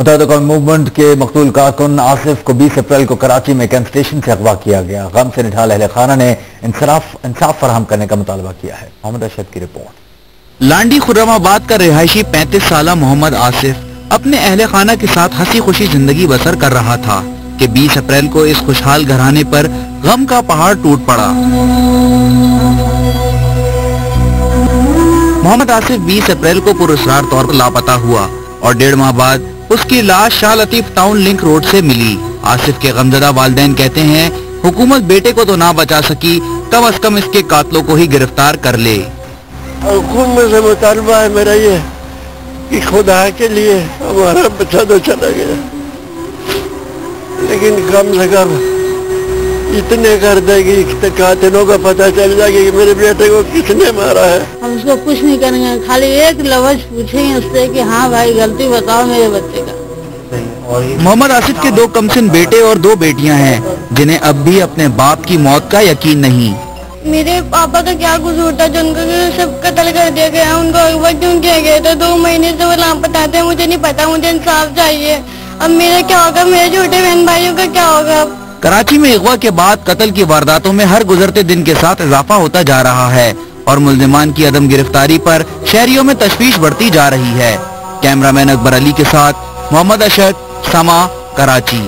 मुतहद कौम मूवमेंट के मकतूल कारकुन आसिफ को 20 अप्रैल को कराची में कैंप स्टेशन से अगवा किया गया। गम से निठाल अहल खाना ने इंसाफ फराहम करने का मुतालबा किया है। मोहम्मद अशद की रिपोर्ट। लांडी खुर्रमाबाद का रिहायशी 35 साल मोहम्मद आसिफ अपने अहल खाना के साथ हँसी खुशी ज़िंदगी बसर कर रहा था कि 20 अप्रैल को इस खुशहाल घराने पर गम का पहाड़ टूट पड़ा। मोहम्मद आसिफ 20 अप्रैल को पुरस्कार तौर पर लापता हुआ और डेढ़ माह बाद उसकी लाश Shah Latif town link road से मिली। आसिफ के गमजदा वालदेन कहते हैं, हुकूमत बेटे को तो ना बचा सकी, कम अज कम इसके कातलों को ही गिरफ़्तार कर ले। मुतालबा है मेरा ये, कि खुदा के लिए हमारा बच्चा तो चला गया। लेकिन कम से कम इतने कर देगी कातिलों का पता चल जाएगा कि मेरे बेटे को किसने मारा है। हम उसको कुछ नहीं करेंगे खाली एक लफ्ज पूछेंगे उससे कि हाँ भाई गलती बताओ मेरे बच्चे का। मोहम्मद आसिफ के दो कमसिन बेटे और दो बेटियाँ हैं जिन्हें अब भी अपने बाप की मौत का यकीन नहीं। मेरे पापा का क्या कसूर था? उनको सब कत्ल कर दिया गया उनको अगवा क्यों किया गया था दो महीने से वो लापता थे मुझे नहीं पता मुझे इंसाफ चाहिए। अब मेरा क्या होगा? मेरे छोटे बहन भाइयों का क्या होगा? कराची में अगवा के बाद कत्ल की वारदातों में हर गुजरते दिन के साथ इजाफा होता जा रहा है और मुलजमान की अदम गिरफ्तारी पर शहरियों में तशवीश बढ़ती जा रही है। कैमरामैन अकबर अली के साथ मोहम्मद अशद समा, कराची।